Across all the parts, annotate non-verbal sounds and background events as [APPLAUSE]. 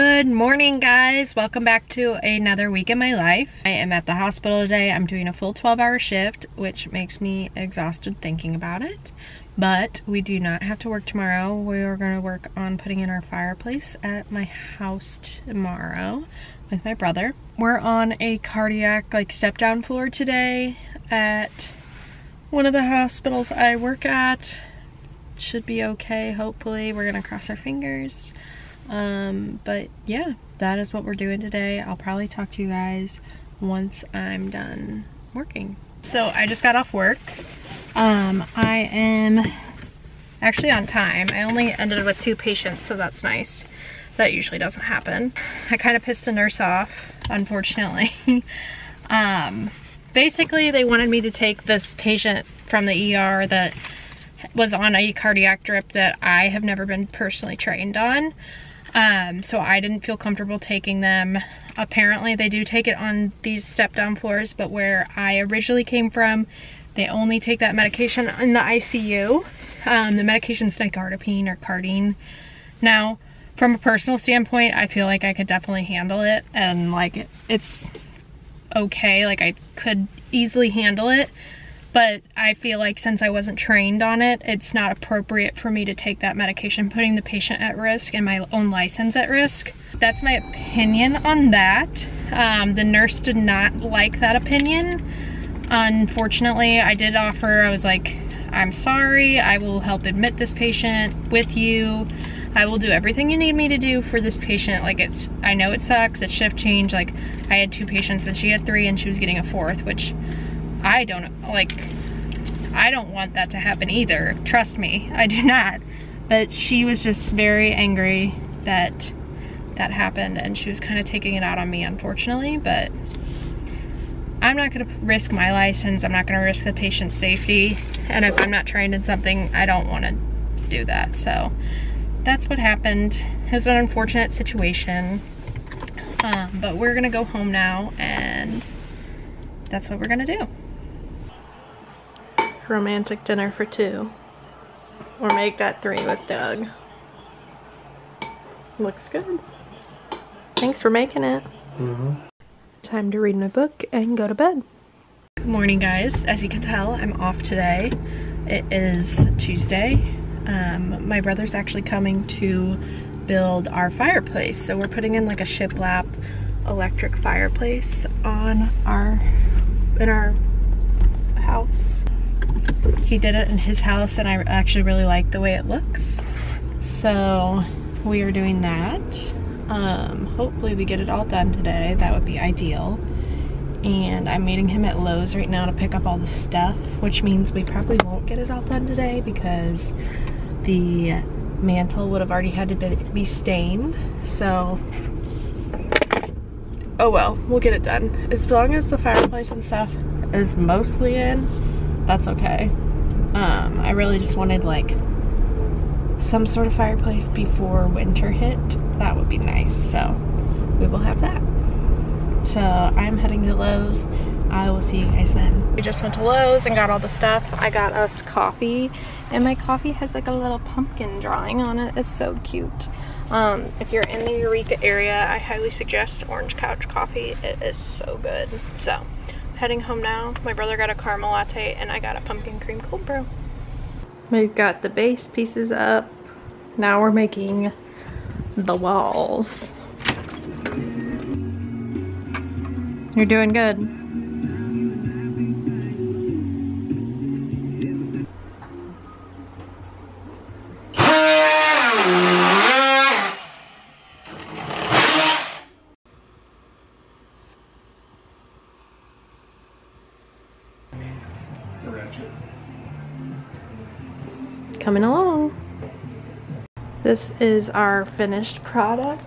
Good morning guys. Welcome back to another week in my life. I am at the hospital today. I'm doing a full 12 hour shift, which makes me exhausted thinking about it. But we do not have to work tomorrow. We are gonna work on putting in our fireplace at my house tomorrow with my brother. We're on a cardiac like step down floor today at one of the hospitals I work at. Should be okay, hopefully. We're gonna cross our fingers. Um, but yeah, that is what we're doing today. I'll probably talk to you guys once I'm done working. So I just got off work. Um, I am actually on time. I only ended with two patients, so that's nice. That usually doesn't happen. I kind of pissed a nurse off, unfortunately. [LAUGHS] um, basically, they wanted me to take this patient from the ER that was on a cardiac drip that I have never been personally trained on. Um, so I didn't feel comfortable taking them. Apparently they do take it on these step down floors, but where I originally came from, they only take that medication in the ICU. Um, the medication's nicardipine or Cardene. Now, from a personal standpoint, I feel like I could definitely handle it and like it's okay. Like I could easily handle it but I feel like since I wasn't trained on it, it's not appropriate for me to take that medication, putting the patient at risk and my own license at risk. That's my opinion on that. Um, the nurse did not like that opinion. Unfortunately, I did offer, I was like, I'm sorry, I will help admit this patient with you. I will do everything you need me to do for this patient. Like it's, I know it sucks, it's shift change. Like I had two patients and she had three and she was getting a fourth, which I don't, like, I don't want that to happen either. Trust me, I do not. But she was just very angry that that happened and she was kind of taking it out on me, unfortunately, but I'm not gonna risk my license. I'm not gonna risk the patient's safety. And if I'm not trained in something, I don't wanna do that. So that's what happened. It was an unfortunate situation. Um, but we're gonna go home now and that's what we're gonna do romantic dinner for two. Or make that three with Doug. Looks good. Thanks for making it. Mm -hmm. Time to read my book and go to bed. Good morning guys. As you can tell, I'm off today. It is Tuesday. Um, my brother's actually coming to build our fireplace. So we're putting in like a shiplap electric fireplace on our, in our house he did it in his house and I actually really like the way it looks. So we are doing that. Um, hopefully we get it all done today. That would be ideal. And I'm meeting him at Lowe's right now to pick up all the stuff, which means we probably won't get it all done today because the mantle would have already had to be stained. So, oh well, we'll get it done. As long as the fireplace and stuff is mostly in, that's okay. Um, I really just wanted like some sort of fireplace before winter hit. That would be nice. So we will have that. So I'm heading to Lowe's. I will see you guys then. We just went to Lowe's and got all the stuff. I got us coffee and my coffee has like a little pumpkin drawing on it. It's so cute. Um, if you're in the Eureka area, I highly suggest Orange Couch Coffee. It is so good. So heading home now. My brother got a caramel latte and I got a pumpkin cream cold brew. We've got the base pieces up. Now we're making the walls. You're doing good. Coming along. This is our finished product.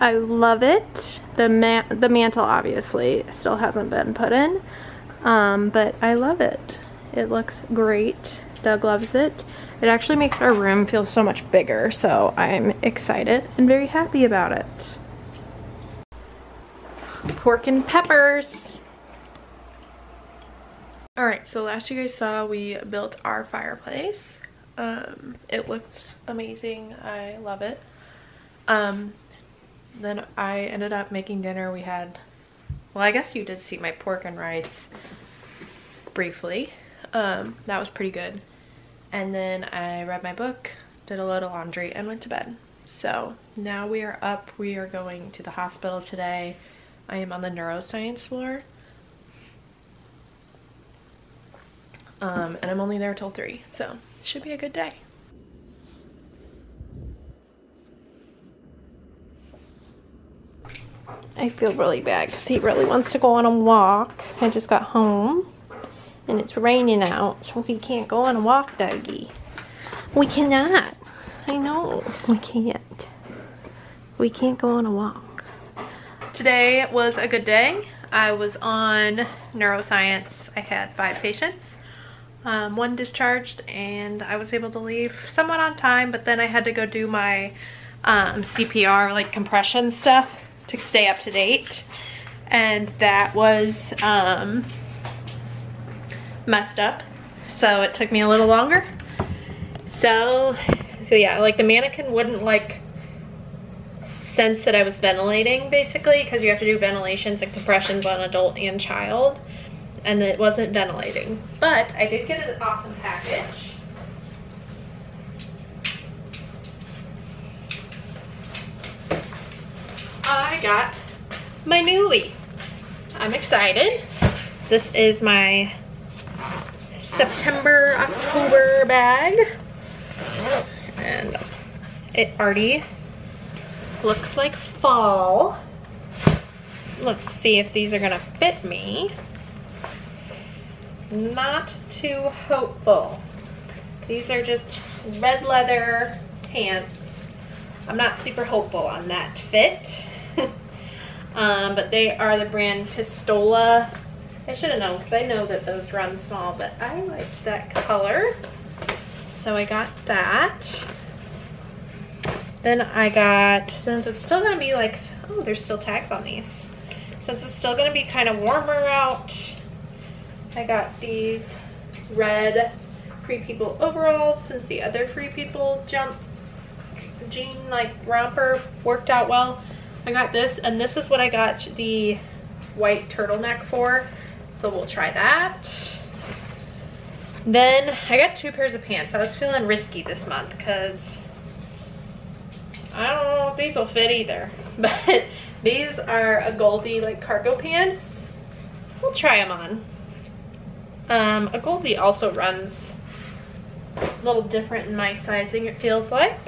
I love it. The, man the mantle obviously still hasn't been put in, um, but I love it. It looks great. Doug loves it. It actually makes our room feel so much bigger, so I'm excited and very happy about it. Pork and peppers. Alright, so last you guys saw, we built our fireplace. Um, it looks amazing. I love it. Um, then I ended up making dinner. We had, well, I guess you did see my pork and rice briefly. Um, that was pretty good. And then I read my book, did a load of laundry, and went to bed. So now we are up. We are going to the hospital today. I am on the neuroscience floor. Um, and I'm only there till 3, so should be a good day. I feel really bad because he really wants to go on a walk. I just got home and it's raining out, so he can't go on a walk, Dougie. We cannot. I know, we can't. We can't go on a walk. Today was a good day. I was on neuroscience. I had five patients. Um, one discharged and I was able to leave somewhat on time, but then I had to go do my um, CPR, like compression stuff to stay up to date. And that was um, messed up. So it took me a little longer. So, so yeah, like the mannequin wouldn't like sense that I was ventilating basically because you have to do ventilations and compressions on adult and child and it wasn't ventilating. But I did get an awesome package. I got my Nuuly. I'm excited. This is my September, October bag. And it already looks like fall. Let's see if these are gonna fit me. Not too hopeful. These are just red leather pants. I'm not super hopeful on that fit. [LAUGHS] um, but they are the brand Pistola. I should have known because I know that those run small, but I liked that color. So I got that. Then I got, since it's still gonna be like, oh, there's still tags on these. Since it's still gonna be kind of warmer out, I got these red Free People overalls since the other Free People jump jean like romper worked out well. I got this and this is what I got the white turtleneck for. So we'll try that. Then I got two pairs of pants. I was feeling risky this month because I don't know if these will fit either. [LAUGHS] But these are a Goldie like cargo pants. We'll try them on. Um, a Goldie also runs a little different in my sizing, it feels like.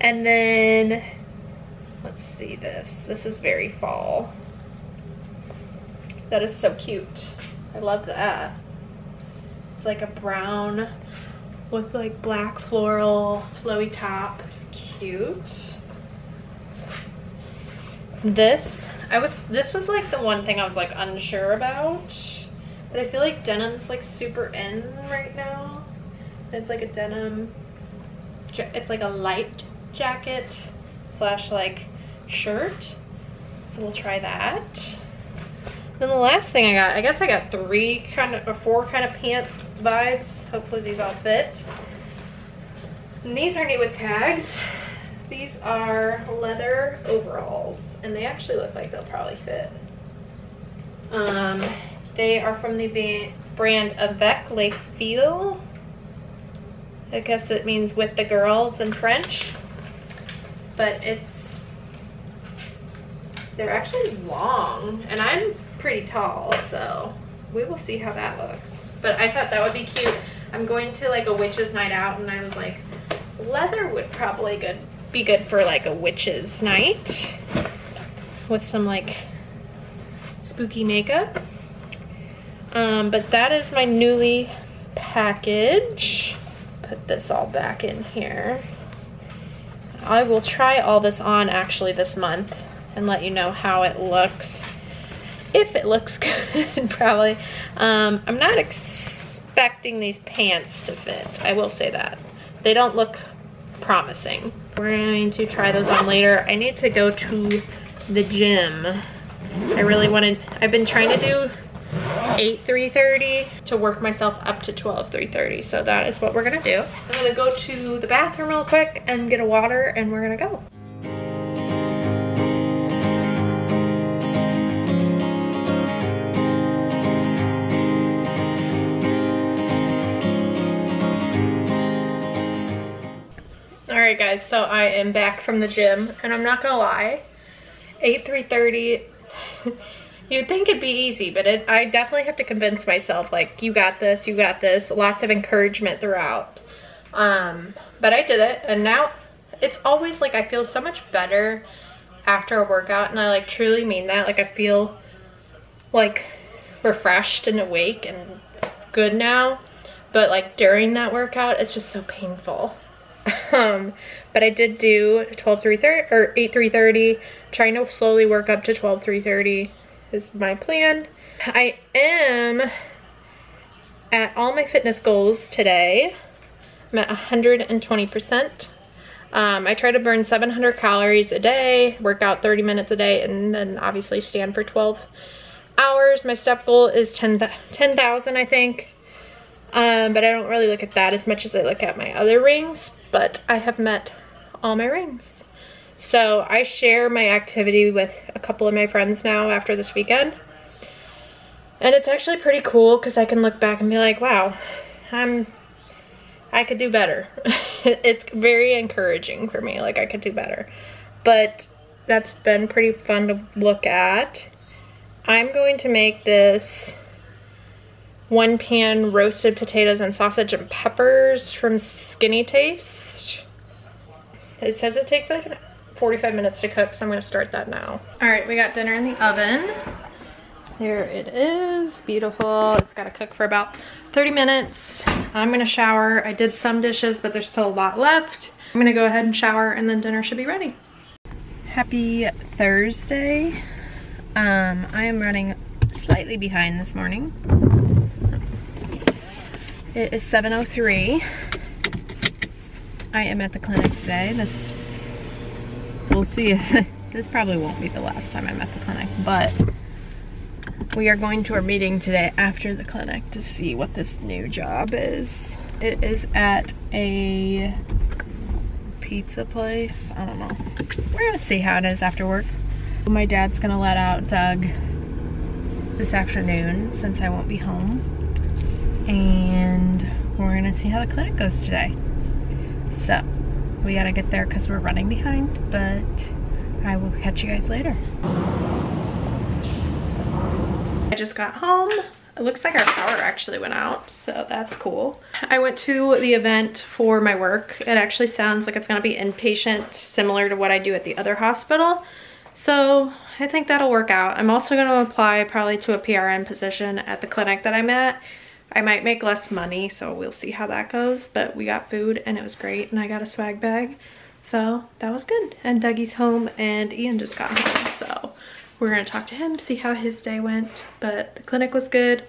And then, let's see this. This is very fall. That is so cute. I love that. It's like a brown with like black floral flowy top. Cute. This, I was, this was like the one thing I was like unsure about but I feel like denim's like super in right now. It's like a denim, it's like a light jacket slash like shirt. So we'll try that. Then the last thing I got, I guess I got three kind of, or four kind of pant vibes. Hopefully these all fit. And these are new with tags. These are leather overalls and they actually look like they'll probably fit. Um, they are from the brand Avec les Filles. I guess it means with the girls in French. But it's, they're actually long and I'm pretty tall, so we will see how that looks. But I thought that would be cute. I'm going to like a witch's night out and I was like, leather would probably good be good for like a witch's night with some like spooky makeup. Um, but that is my Nuuly package. Put this all back in here. I will try all this on actually this month and let you know how it looks. If it looks [LAUGHS] good, probably. Um, I'm not expecting these pants to fit. I will say that. They don't look promising. We're going to try those on later. I need to go to the gym. I really wanted, I've been trying to do 8 3.30 to work myself up to 12 3.30. So that is what we're gonna do. I'm gonna go to the bathroom real quick and get a water and we're gonna go. Alright guys, so I am back from the gym and I'm not gonna lie, 8 3.30 [LAUGHS] you'd think it'd be easy but it, I definitely have to convince myself like you got this, you got this, lots of encouragement throughout. Um, but I did it and now it's always like I feel so much better after a workout and I like truly mean that. Like I feel like refreshed and awake and good now. But like during that workout it's just so painful. [LAUGHS] Um, but I did do 12 330 or 8 330 trying to slowly work up to 12 330 is my plan I am at all my fitness goals today I'm at 120%. Um, I try to burn 700 calories a day, work out 30 minutes a day, and then obviously stand for 12 hours. My step goal is 10,000, 10, I think. Um, but I don't really look at that as much as I look at my other rings. But I have met all my rings. So I share my activity with a couple of my friends now after this weekend. And it's actually pretty cool because I can look back and be like, wow, I'm I could do better. [LAUGHS] it's very encouraging for me, like I could do better. But that's been pretty fun to look at. I'm going to make this one pan roasted potatoes and sausage and peppers from Skinny Taste. It says it takes like 45 minutes to cook, so I'm gonna start that now. All right, we got dinner in the oven. Here it is, beautiful. It's gotta cook for about 30 minutes. I'm gonna shower. I did some dishes, but there's still a lot left. I'm gonna go ahead and shower and then dinner should be ready. Happy Thursday. Um, I am running slightly behind this morning. It is 7.03. I am at the clinic today. This, we'll see if, [LAUGHS] this probably won't be the last time I'm at the clinic, but we are going to our meeting today after the clinic to see what this new job is. It is at a pizza place. I don't know. We're gonna see how it is after work. My dad's gonna let out Doug this afternoon since I won't be home. And we're gonna see how the clinic goes today. So, we gotta get there because we're running behind, but I will catch you guys later. I just got home. It looks like our power actually went out, so that's cool. I went to the event for my work. It actually sounds like it's gonna be inpatient, similar to what I do at the other hospital. So I think that'll work out. I'm also gonna apply probably to a PRN position at the clinic that I'm at. I might make less money, so we'll see how that goes. But we got food and it was great and I got a swag bag. So that was good. And Dougie's home and Ian just got home, so we're gonna talk to him, see how his day went. But the clinic was good.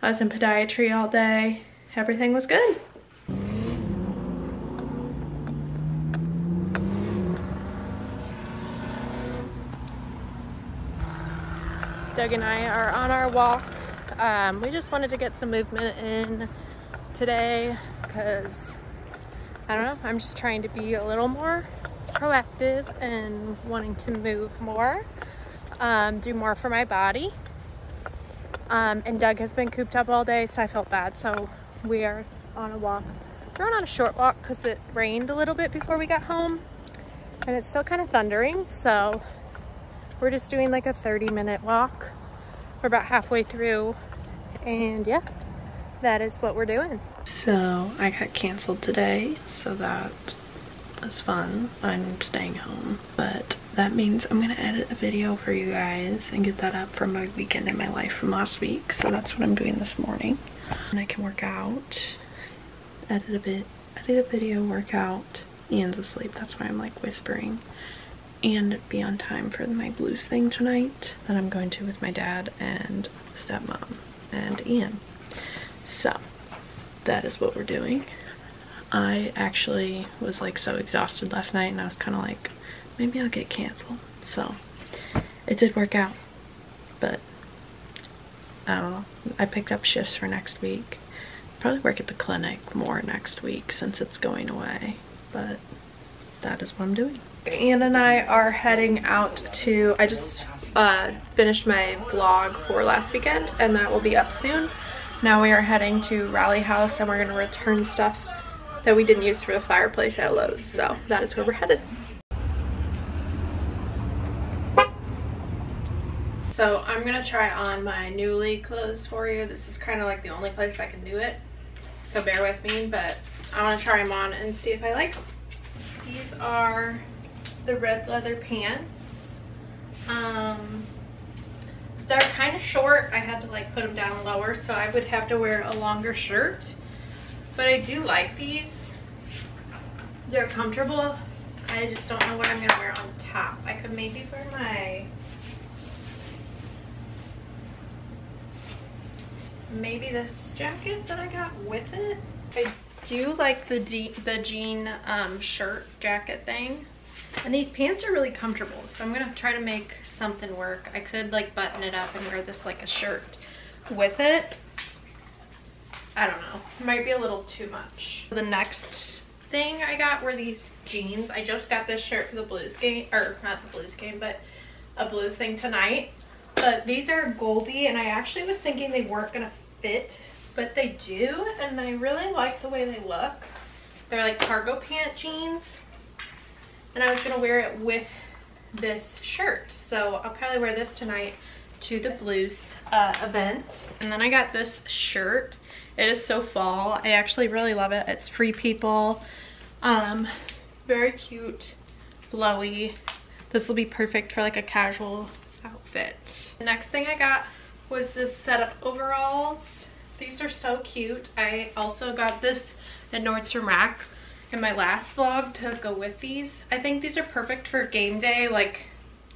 I was in podiatry all day. Everything was good. Doug and I are on our walk. Um, we just wanted to get some movement in today because I don't know, I'm just trying to be a little more proactive and wanting to move more um, do more for my body. Um, and Doug has been cooped up all day, so I felt bad. So we are on a walk. We're on a short walk because it rained a little bit before we got home. And it's still kind of thundering, so we're just doing like a 30 minute walk. We're about halfway through, and yeah, that is what we're doing. So I got canceled today, so that was fun. I'm staying home, but that means I'm gonna edit a video for you guys and get that up from my weekend in my life from last week. So that's what I'm doing this morning. And I can work out, edit a bit, edit a video, work out. Ian's asleep, that's why I'm like whispering. And be on time for my blues thing tonight that I'm going to with my dad and stepmom and Ian. So that is what we're doing. I actually was like so exhausted last night and I was kind of like, maybe I'll get canceled. So it did work out, but I don't know. I picked up shifts for next week. Probably work at the clinic more next week since it's going away. But that is what I'm doing. Anne and I are heading out to, I just uh, finished my vlog for last weekend and that will be up soon. Now we are heading to Rally House and we're going to return stuff that we didn't use for the fireplace at Lowe's. So that is where we're headed. So I'm gonna try on my Nuuly clothes for you. This is kind of like the only place I can do it. So bear with me, but I wanna try them on and see if I like them. These are the red leather pants. Um, they're kind of short. I had to like put them down lower, so I would have to wear a longer shirt. But I do like these. They're comfortable. I just don't know what I'm gonna wear on top. I could maybe wear my maybe this jacket that I got with it. I do like the the jean um, shirt jacket thing. And these pants are really comfortable, so I'm gonna try to make something work. I could like button it up and wear this like a shirt with it. I don't know, might be a little too much. The next thing I got were these jeans. I just got this shirt for the blues game, or not the blues game, but a blues thing tonight. But these are Goldie, and I actually was thinking they weren't gonna fit, but they do, and I really like the way they look. They're like cargo pant jeans, and I was gonna wear it with this shirt. So I'll probably wear this tonight to the blues uh, event. And then I got this shirt. It is so fall. I actually really love it. It's Free People. Um, very cute, flowy. This will be perfect for like a casual outfit. The next thing I got was this set of overalls. These are so cute. I also got this at Nordstrom Rack in my last vlog to go with these. I think these are perfect for game day. Like,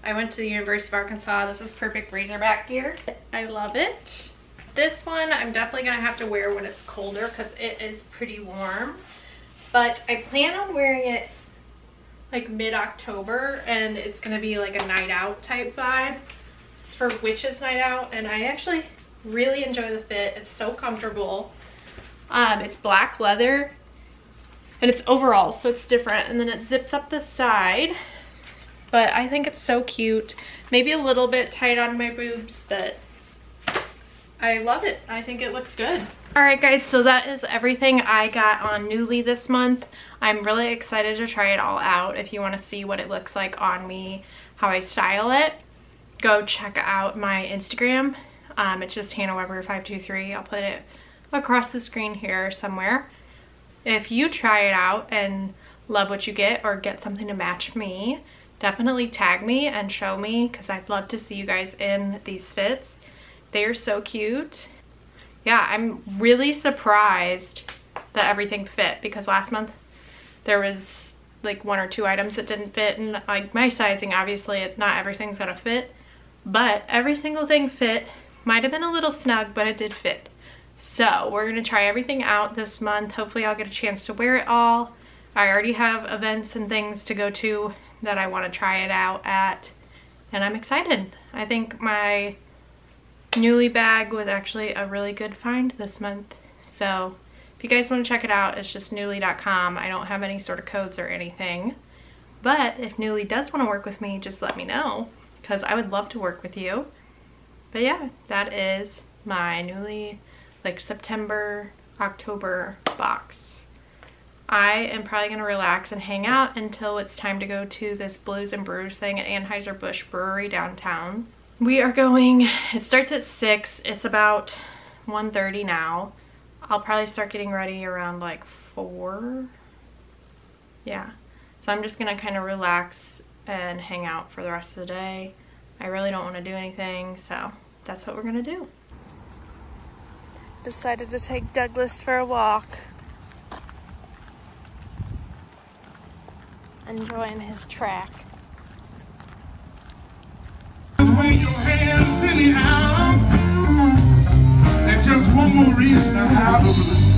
I went to the University of Arkansas. This is perfect Razorback gear. I love it. This one I'm definitely to have to wear when it's colder because it is pretty warm. But I plan on wearing it like mid-October and it's to be like a night out type vibe. It's for Witches Night Out and I actually really enjoy the fit. It's so comfortable. Um, it's black leather and it's overall so it's different and then it zips up the side but I think it's so cute. Maybe a little bit tight on my boobs but I love it. I think it looks good. Alright guys, so that is everything I got on Nuuly this month. I'm really excited to try it all out. If you want to see what it looks like on me, how I style it, go check out my Instagram. Um, it's just Hannah Weber 523. I'll put it across the screen here somewhere. If you try it out and love what you get or get something to match me, definitely tag me and show me because I'd love to see you guys in these fits. They are so cute. Yeah, I'm really surprised that everything fit because last month there was like one or two items that didn't fit and like my sizing obviously not everything's gonna fit but every single thing fit. Might have been a little snug, but it did fit. So we're gonna try everything out this month. Hopefully I'll get a chance to wear it all. I already have events and things to go to that I wanna try it out at, and I'm excited. I think my Nuuly bag was actually a really good find this month. So if you guys wanna check it out, it's just nuuly.com. I don't have any sort of codes or anything. But if Nuuly does wanna work with me, just let me know because I would love to work with you. But yeah, that is my Nuuly like September, October box. I am probably going to relax and hang out until it's time to go to this Blues and Brews thing at Anheuser-Busch Brewery downtown. We are going, it starts at 6, it's about 1.30 now. I'll probably start getting ready around like 4. Yeah, so I'm just going to kind of relax and hang out for the rest of the day. I really don't want to do anything, so that's what we're gonna do. Decided to take Douglas for a walk. Enjoying his track. just one more reason to have a